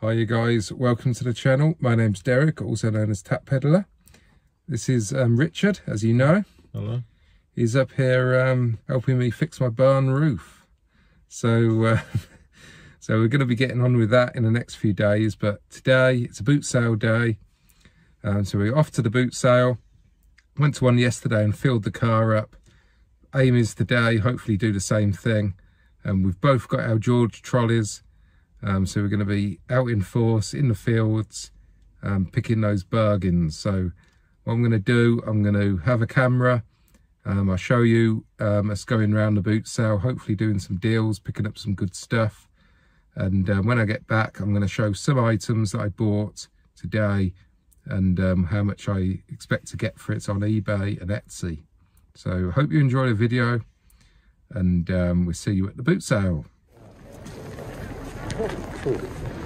Hi you guys, welcome to the channel. My name's Derek, also known as Tat Peddler. This is um, Richard, as you know. Hello. He's up here um, helping me fix my barn roof. So, uh, so we're going to be getting on with that in the next few days. But today it's a boot sale day, um, so we're off to the boot sale. Went to one yesterday and filled the car up. Aim is today, hopefully do the same thing. And we've both got our George trolleys um, so we're going to be out in force in the fields, um, picking those bargains. So what I'm going to do, I'm going to have a camera. Um, I'll show you um, us going around the boot sale, hopefully doing some deals, picking up some good stuff. And um, when I get back, I'm going to show some items that I bought today and um, how much I expect to get for it on eBay and Etsy. So hope you enjoy the video and we'll see you at the boot sale. そうですね。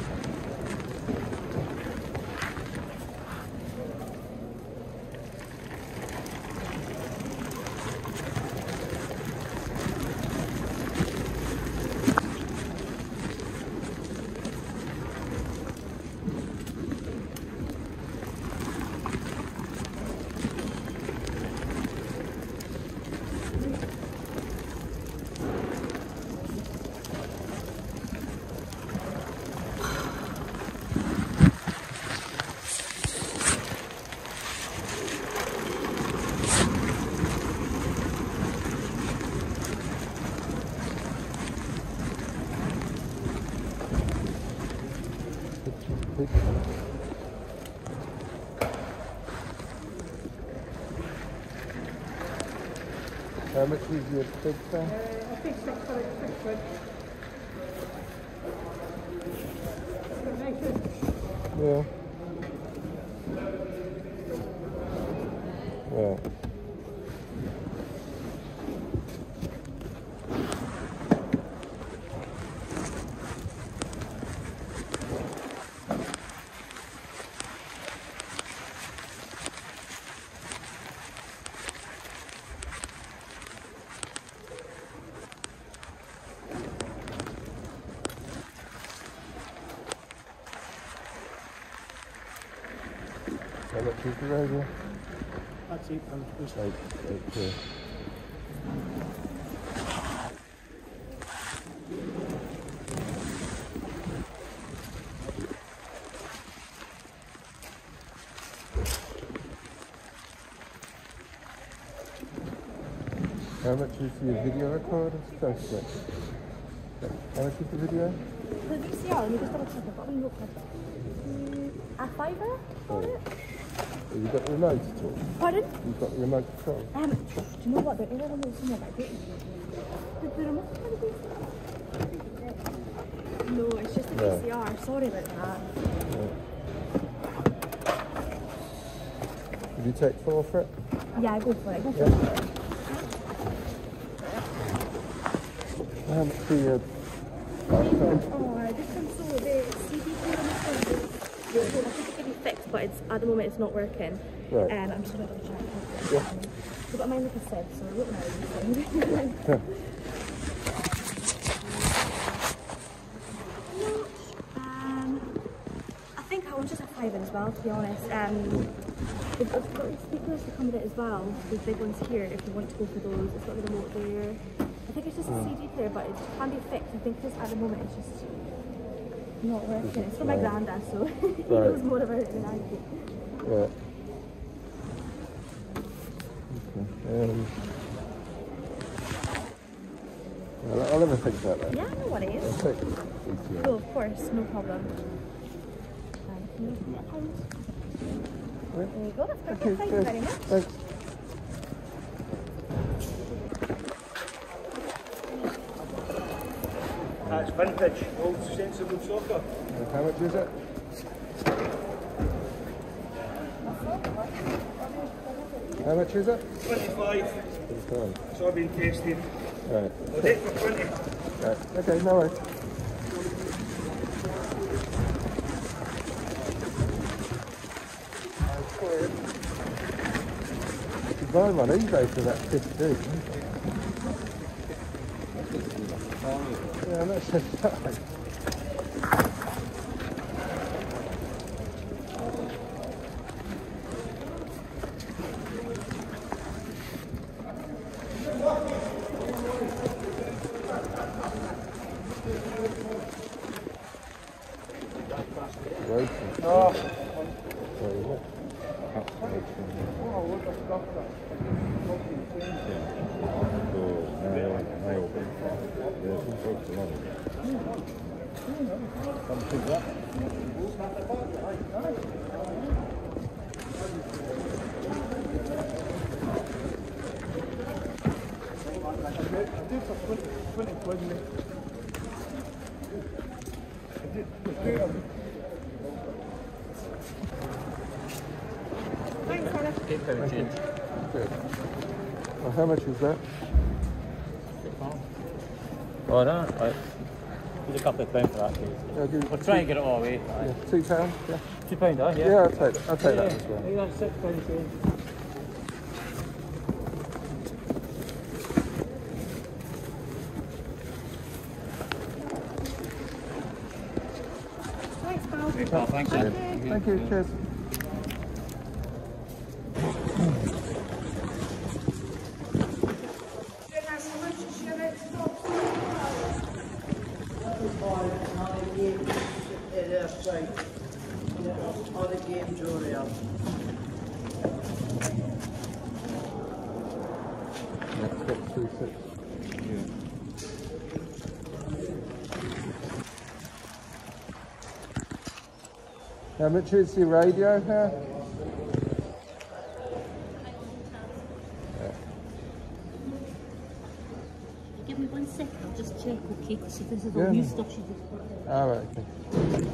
How much is your big thing? Uh, I think six hundred quid. Yeah. How much is the radio? That's pounds. Eight, eight, two. How much is your video recorder? Go quick. How much is the video? The VCR, let me just double check. I've got a notepad. Uh, a fiver oh. for it? Have you got the remote at all? Pardon? You've got the remote control? Um, do you know what? There is a remote somewhere, but I don't. Did the remote control No, it's just the No. VCR. Sorry about that. Did you take four for it? Yeah, I go for it. Go for Yeah. it. How much for your Oh, this one's so the CD player on this one is. I think it can be fixed, but it's at the moment it's not working. Right. Um, I'm just going to check. Yeah. We've got mine like a sib, so I don't know Um, I think I want just a five as well, to be honest. Um, I've got speakers to come with it as well, these big ones here, if you want to go for those. It's got the remote there. I think it's just a CD player, but it can be fixed. I think just at the moment it's just not working. It's from my Right. granddad, so he Right. knows more about it than I do. Yeah. Okay. Um, I'll, a think about that. Yeah, no worries. It. Oh, of course, no problem. Can you give me a pound? There you go, that's perfect. Thank you very much. Thanks. Vintage, old sensible sofa. How much is it? How much is it? 25. Twenty-five. It's all been tested. Right. I'll take for 20. Right. Okay, no worries. You buy them on eBay for about 15. Yeah, that's Good. Well, how much is that? Oh, no, right. There's a couple of pounds for that, please. I'll give, we'll try and get it all away. yeah, two pounds. Yeah. Two pounds, huh? Yeah, I'll take that. I'll take that as well. Yeah, six pounds. yeah. Thanks, pal. Oh, thanks. Thank you. Cheers. Next up, two six. Uh, How much is your radio here? Give me one second, I'll just check, okay? Because if this is Yeah. all new stuff, she just put it. All right. Okay.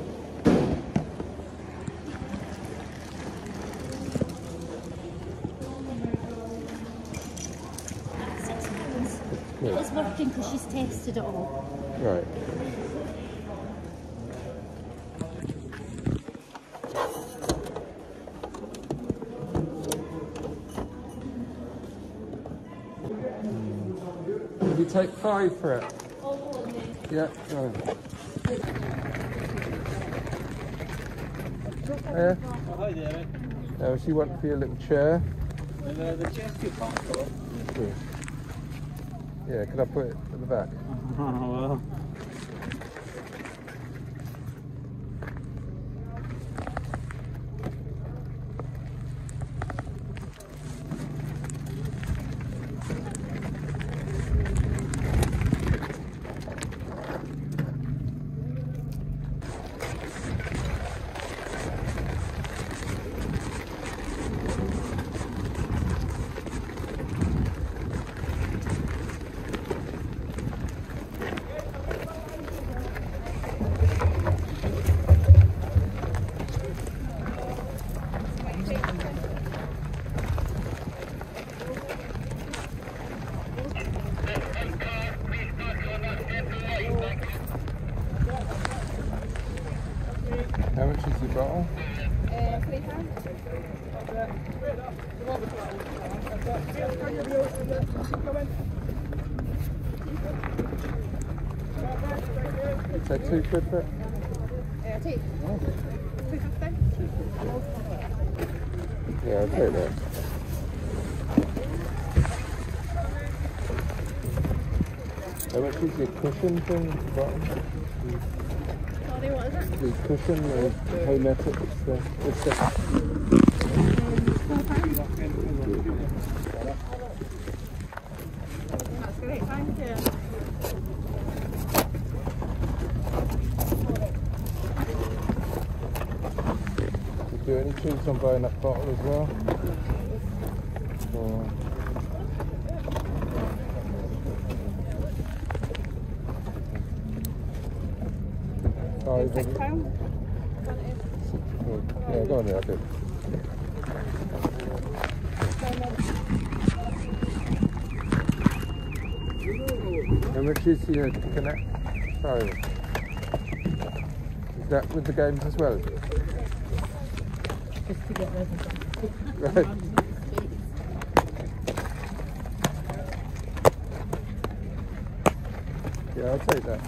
Six pounds. It's working because she's tested it all. Right. Did you take five for it? Yeah, go on. Yeah. Oh, hi there. Oh, she went for your little chair. Uh, the chair's too comfortable. Yeah, could I put it at the back? Oh, well. How much is your bottle? Take two quid for it? Yeah, I'll take that. How much is your cushion thing at the bottom? Sorry, what is it? The cushion, the Homedics, the, it's the That's great, thank you. Did on buying that bottle as well? Or... Five, oh, is. Yeah, go on there, do it. How much is your Kinect? Sorry. Is that with the games as well? Just to get rid of it. Right. Yeah, I'll take that.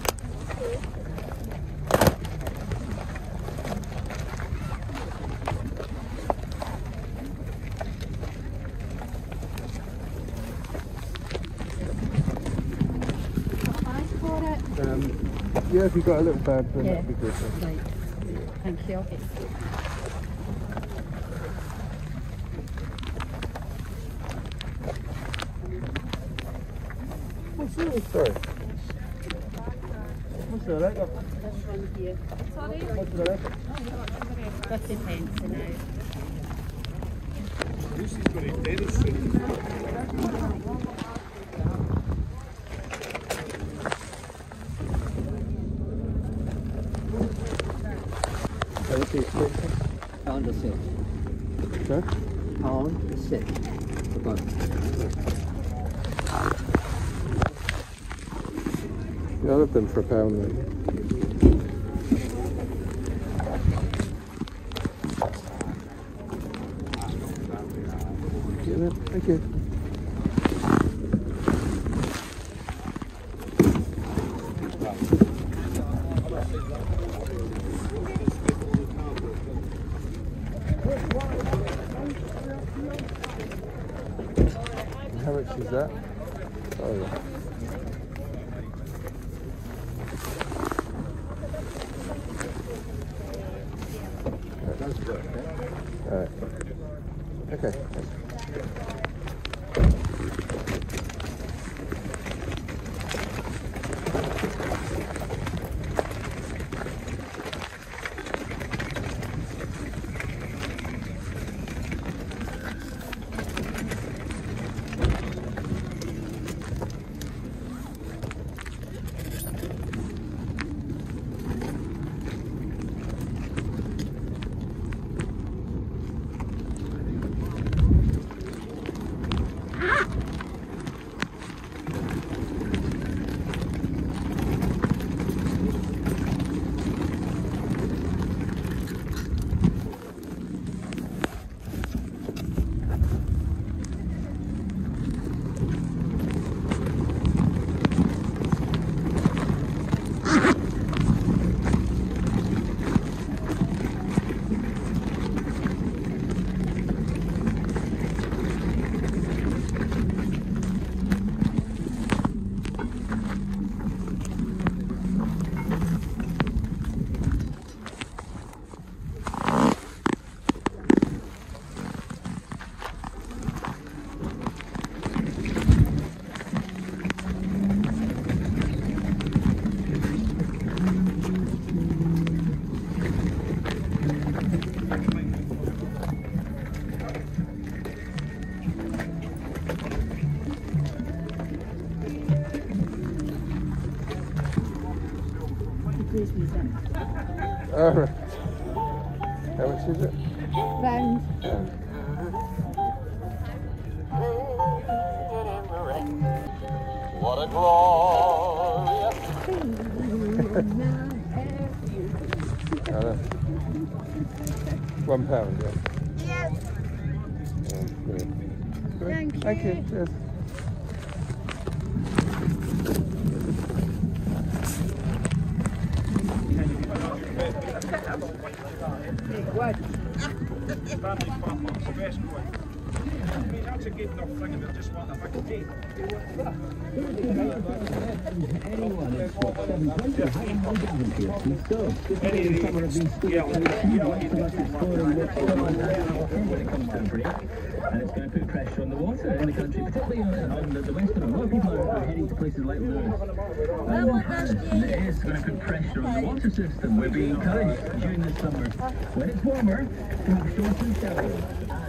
Five for it. Um, yeah, if you've got a little bag, then Yeah. that'd be good. Right. Thank you. Sorry. The? This one here. What's the record? 50 pence an hour. Lucy's going to dead us soon. Pound a six. Sorry? Pound six. For Yeah, them for a pound. Thank you. Thank you. Cheers. Family farm, it's one. That's a good enough thing, and they just want a big cake. and it's going to put pressure on the water in the country, particularly on, on the, the western. A lot of people are, heading to places like Lewis. And it is going to put pressure on the water system. We're being encouraged during the summer, when it's warmer, to have shortened showers.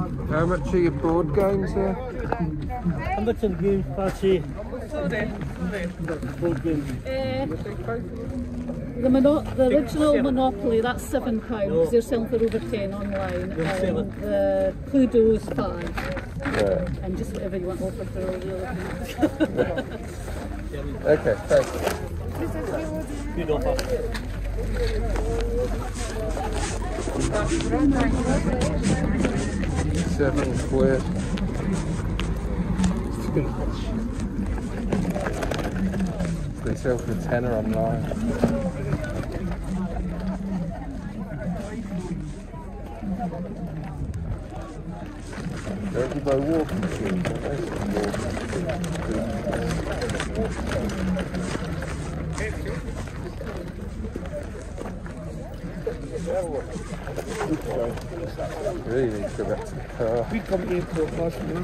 how much was it? What's in the Monopoly? I don't know. There's a vintage Cluedo underneath. Isn't that one? Oh, keep an eye on that. How much are your board games here? Pemberton Games Party. Board games. Uh, the, mono- the original Monopoly, that's seven pounds. Oh. They're selling for over ten online. And um, the Cluedo's five. Yeah. And just whatever you want offer for all the other things. Okay, thanks. Good offer. Seven quid. They sell for tenner online. Don't you walking they? Really need to go back to the car. We come here for a bus, we're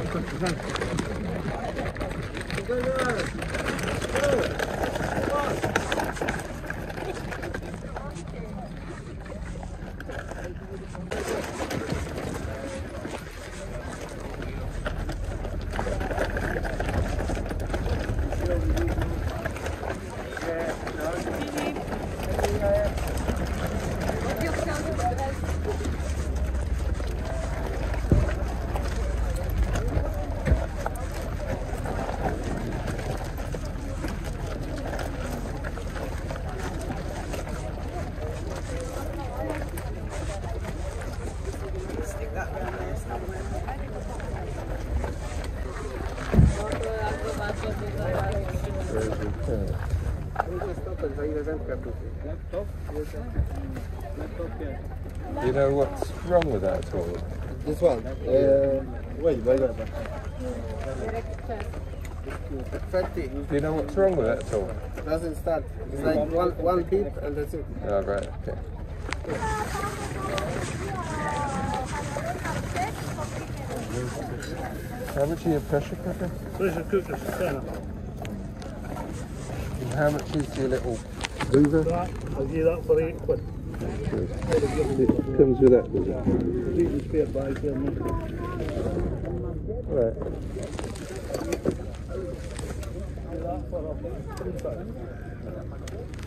you know what's wrong with that at all? This one. Uh, wait, wait, wait. Do you know what's wrong with that at all? Doesn't start. It's like one one beat and that's it. Oh, right, okay. How much are your pressure cooker? Pressure cookers, tenner. And how much is your little hoover? That, I'll give that for eight quid. It comes with that, does it? You can spare by here, mate. Right.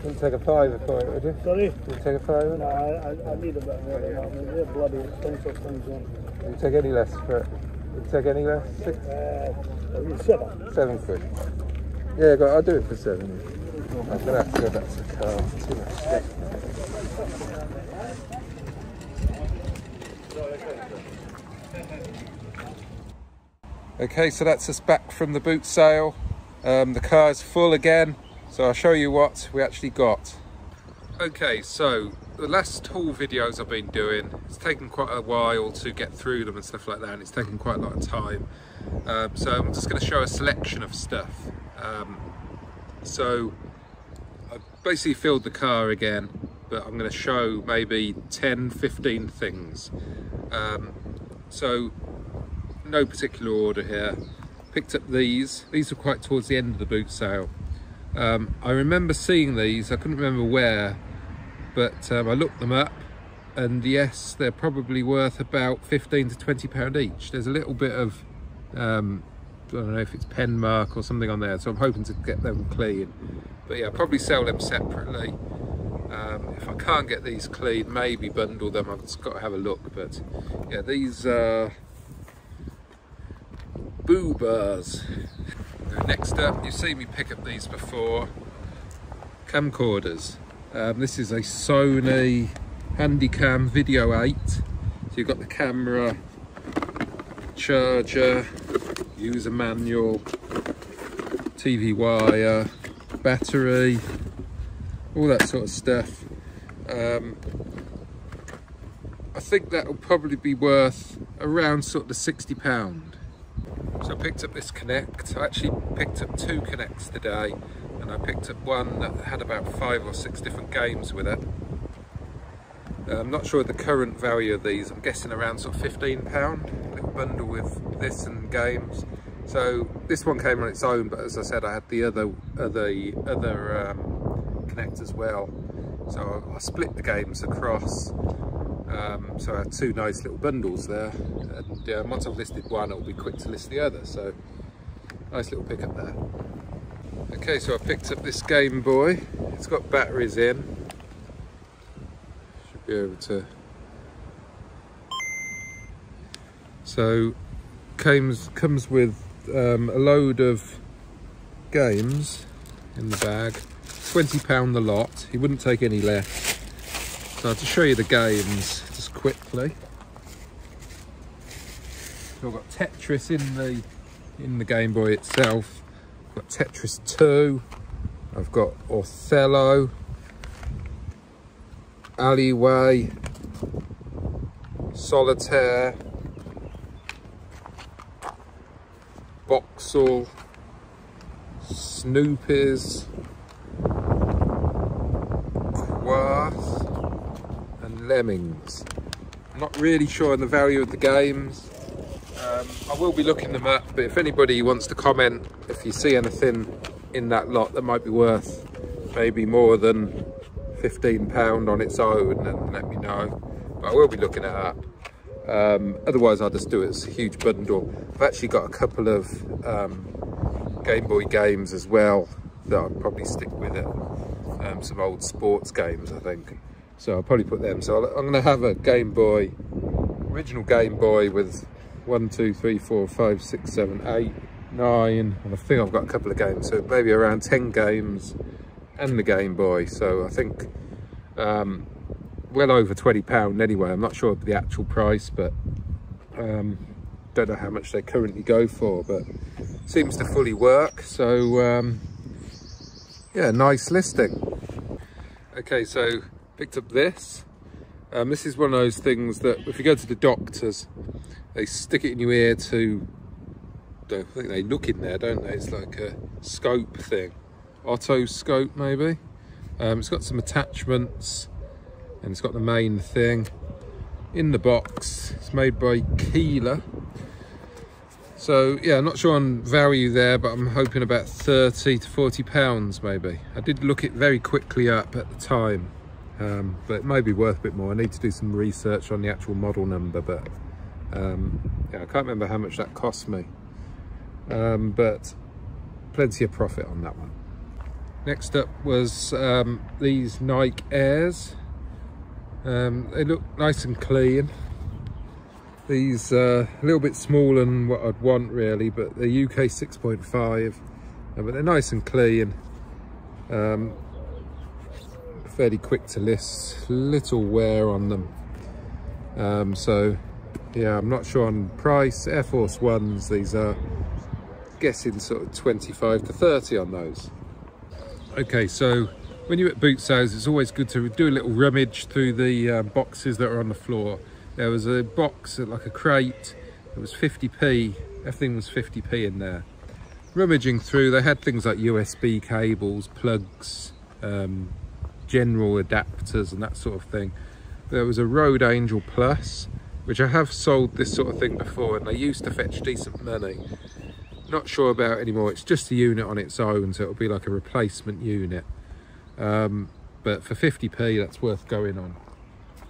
You'll take a fiver for it, would you? Sorry? You'll take a fiver? No, I, I, need a bit more than that. They're bloody expensive things on. You'll take any less for it? Take any less? Six? Uh, seven. Seven quid. Yeah, I'll do it for seven. I'm going to have to go back to the car. Too much stuff. Okay, so that's us back from the boot sale. Um, the is full again, so I'll show you what we actually got. Okay, so the last haul videos I've been doing, it's taken quite a while to get through them and stuff like that, and it's taken quite a lot of time. Um, so I'm just going to show a selection of stuff. Um, so I basically filled the car again, but I'm going to show maybe 10, 15 things. Um, so no particular order here. Picked up these. These were quite towards the end of the boot sale. Um, I remember seeing these. I couldn't remember where, but um, I looked them up, and yes, they're probably worth about 15 to 20 pound each. There's a little bit of um, I don't know if it's pen mark or something on there, so I'm hoping to get them clean. But yeah, I'll probably sell them separately. Um, if I can't get these clean, maybe bundle them. I've just got to have a look. But yeah, these are boo bars. Next up, you've seen me pick up these before. Camcorders. Um, this is a Sony Handycam Video 8. So you've got the camera, charger, user manual, TV wire, battery, all that sort of stuff. Um, I think that will probably be worth around sort of 60 pound. So I picked up this Kinect. I actually picked up two Kinects today and I picked up one that had about five or six different games with it. Uh, I'm not sure the current value of these. I'm guessing around sort of 15 pound. Little bundle with this and games. So this one came on its own, but as I said, I had the other other other um, Kinect as well. So I, I split the games across. Um, so I had two nice little bundles there. And uh, once I've listed one, it'll be quick to list the other. So nice little pickup there. Okay, so I picked up this Game Boy. It's got batteries in. Should be able to. So comes comes with um, a load of games in the bag. Twenty pound the lot. He wouldn't take any less. So just show you the games just quickly. So I've got Tetris in the in the Game Boy itself. Got Tetris 2, I've got Othello, Alleyway, Solitaire, Boxxle, Snoopers, Quarth, and Lemmings. I'm not really sure on the value of the games. Um, I will be looking them up, but if anybody wants to comment, if you see anything in that lot that might be worth maybe more than £15 on its own, then let me know. But I will be looking at that. Um, otherwise, I'll just do it as a huge bundle. I've actually got a couple of um, Game Boy games as well that I'll probably stick with it. Um, some old sports games, I think. So I'll probably put them. So i I'm going to have a Game Boy, original Game Boy with one, two, three, four, five, six, seven, eight, nine, and I think I've got a couple of games, so maybe around 10 games and the Game Boy. So I think um, well over 20 pound anyway. I'm not sure of the actual price, but um, don't know how much they currently go for, but seems to fully work. So um, yeah, nice listing. Okay, so picked up this. Um, this is one of those things that if you go to the doctors, they stick it in your ear to, I think they look in there, don't they? It's like a scope thing. Otoscope maybe. Um, it's got some attachments and it's got the main thing in the box. It's made by Keeler. So yeah, I'm not sure on value there, but I'm hoping about 30 to 40 pounds maybe. I did look it very quickly up at the time, um, but it may be worth a bit more. I need to do some research on the actual model number, but um, yeah, I can't remember how much that cost me. Um, but plenty of profit on that one. Next up was um, these Nike Airs. Um, they look nice and clean. These uh, a little bit smaller than what I'd want really, but they're UK 6.5, uh, but they're nice and clean. Um, fairly quick to list, little wear on them. Um, so yeah, I'm not sure on price. Air Force Ones, these are guessing sort of 25 to 30 on those. Okay, so when you're at boot sales, it's always good to do a little rummage through the uh, boxes that are on the floor. There was a box, like a crate, it was 50p, everything was 50p in there. Rummaging through, they had things like USB cables, plugs, um, general adapters and that sort of thing. There was a Road Angel Plus, which I have sold this sort of thing before and they used to fetch decent money. Not sure about anymore, it's just a unit on its own, so it'll be like a replacement unit. Um, but for 50p, that's worth going on.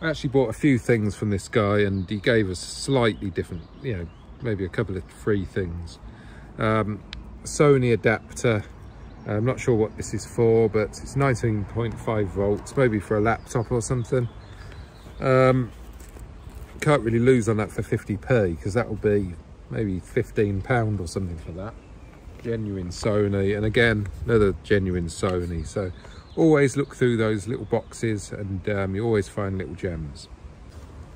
I actually bought a few things from this guy and he gave us slightly different, you know, maybe a couple of free things. Um, Sony adapter, I'm not sure what this is for, but it's 19.5 volts, maybe for a laptop or something. Um, can't really lose on that for 50p because that will be maybe 15 pound or something for that. Genuine Sony, and again, another genuine Sony. So always look through those little boxes and um, you always find little gems.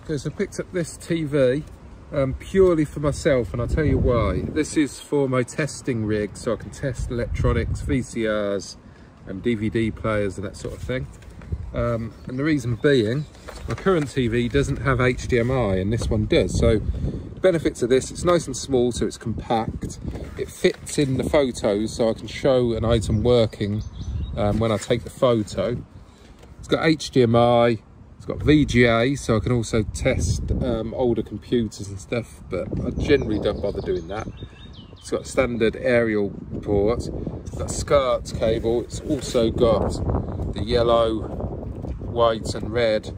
Okay, so I picked up this TV um, purely for myself and I'll tell you why. This is for my testing rig so I can test electronics, VCRs and DVD players and that sort of thing. Um, and the reason being, my current TV doesn't have HDMI and this one does. So the benefits of this, it's nice and small so it's compact. It fits in the photos so I can show an item working um, when I take the photo. It's got HDMI, it's got VGA, so I can also test um, older computers and stuff, but I generally don't bother doing that. It's got a standard aerial port, it's got SCART cable, it's also got the yellow, white and red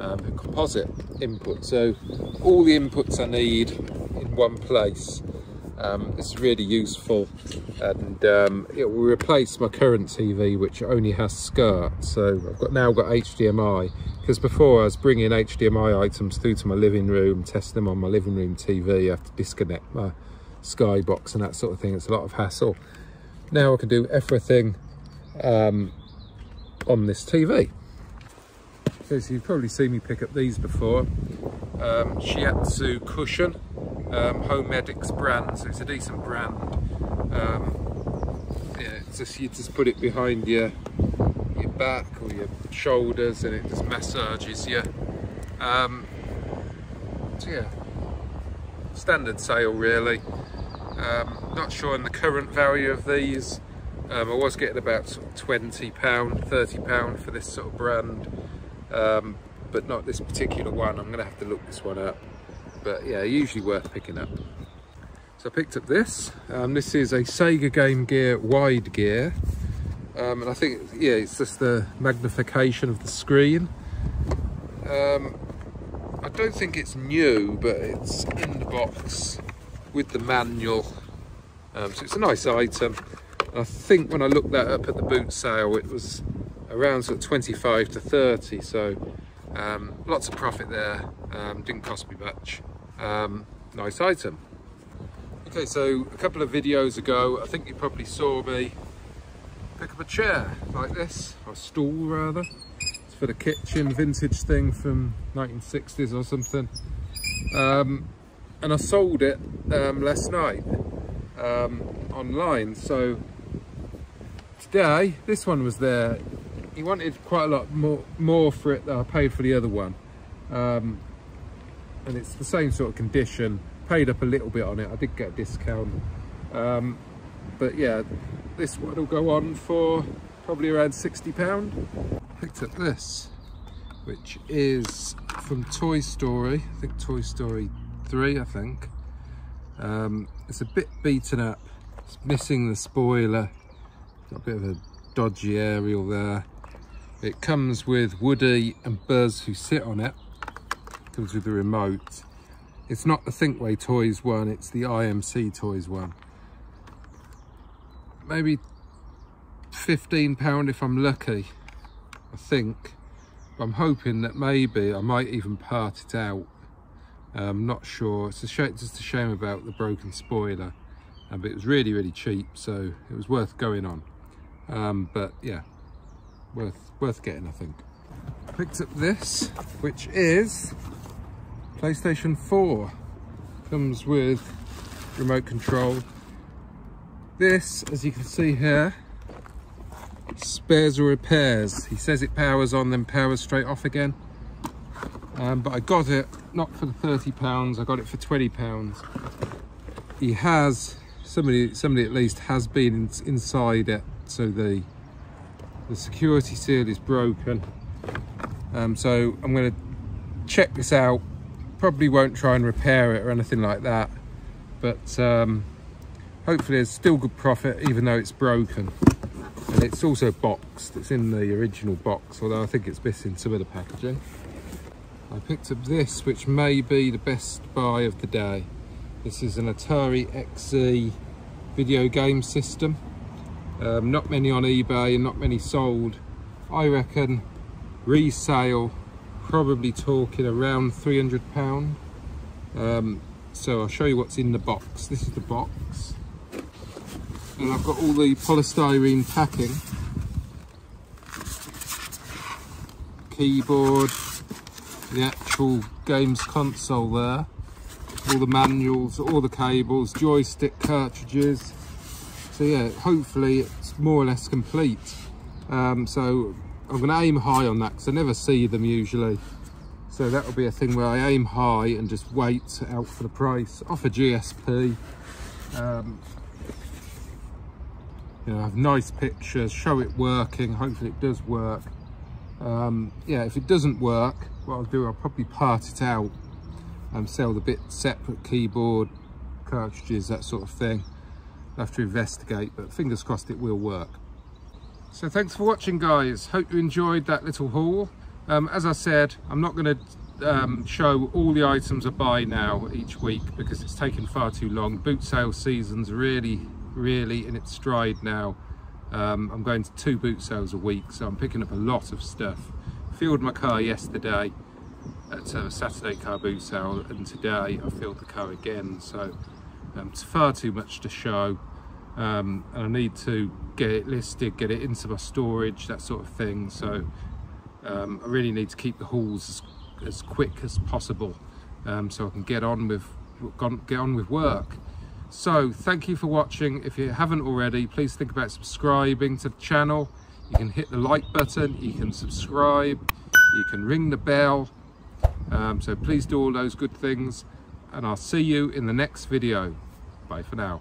um, composite input. So all the inputs I need in one place. Um, it's really useful and um, it will replace my current TV which only has SCART so I've got now got HDMI because before I was bringing HDMI items through to my living room testing them on my living room TV I have to disconnect my skybox and that sort of thing it's a lot of hassle now I can do everything um, on this TV so you've probably seen me pick up these before um, Shiatsu cushion um, Homedics brand, so it's a decent brand. Um, yeah, just you just put it behind your your back or your shoulders and it just massages you. Um, so yeah, standard sale really. Um, not sure on the current value of these. Um, I was getting about sort of 20 pound, 30 pound for this sort of brand, um, but not this particular one. I'm gonna have to look this one up. But yeah, usually worth picking up. So I picked up this. Um, this is a Sega Game Gear wide gear. Um, and I think, yeah, it's just the magnification of the screen. Um, I don't think it's new, but it's in the box with the manual. Um, so it's a nice item. I think when I looked that up at the boot sale, it was around sort of 25 to 30. So um, lots of profit there. Um, didn't cost me much. Um, nice item. Okay, so a couple of videos ago, I think you probably saw me pick up a chair like this, or a stool rather. It's for the kitchen, vintage thing from 1960s or something. Um, and I sold it um, last night um, online. So today, this one was there. He wanted quite a lot more, more for it than I paid for the other one. Um, and it's the same sort of condition. Paid up a little bit on it. I did get a discount. Um, but yeah, this one will go on for probably around 60 pound. Picked up this, which is from Toy Story. I think Toy Story 3, I think. Um, it's a bit beaten up. It's missing the spoiler. Got a bit of a dodgy aerial there. It comes with Woody and Buzz who sit on it. Comes with the remote. It's not the Thinkway Toys one, it's the IMC Toys one. Maybe 15 pound if I'm lucky, I think. But I'm hoping that maybe I might even part it out. I'm not sure. It's a shame, just a shame about the broken spoiler. Um, but it was really, really cheap, so it was worth going on. Um, but yeah, worth worth getting, I think. Picked up this, which is PlayStation 4. Comes with remote control. This, as you can see here, spares or repairs. He says it powers on, then powers straight off again. Um, but I got it not for the 30 pounds, I got it for 20 pounds. He has, somebody, somebody at least has been in, inside it, so the the security seal is broken. Um, so I'm going to check this out. Probably won't try and repair it or anything like that, but um, hopefully there's still good profit even though it's broken. And it's also boxed. It's in the original box, although I think it's missing some of the packaging. I picked up this, which may be the best buy of the day. This is an Atari XE video game system. Um, not many on eBay and not many sold. I reckon resale, probably talking around 300 pound. Um, so I'll show you what's in the box. This is the box. And I've got all the polystyrene packing. Keyboard, the actual games console there. All the manuals, all the cables, joystick cartridges, so yeah hopefully it's more or less complete. Um, so I'm going to aim high on that because I never see them usually. So that will be a thing where I aim high and just wait out for the price off a GSP um, you know have nice pictures show it working hopefully it does work. Um, yeah if it doesn't work what I'll do I'll probably part it out and sell the bit separate keyboard cartridges that sort of thing I'll have to investigate, but fingers crossed it will work. So thanks for watching guys. Hope you enjoyed that little haul. Um, as I said, I'm not going to um, show all the items I buy now each week because it's taken far too long. Boot sale season's really, really in its stride now. Um, I'm going to two boot sales a week, so I'm picking up a lot of stuff. Filled my car yesterday at a Saturday car boot sale, and today I filled the car again. So um, it's far too much to show um, and I need to get it listed, get it into my storage, that sort of thing. So um, I really need to keep the hauls as, as quick as possible um, so I can get on with get on with work. So thank you for watching. If you haven't already, please think about subscribing to the channel. You can hit the like button, you can subscribe, you can ring the bell. Um, so please do all those good things and I'll see you in the next video. Bye for now.